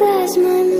glass, my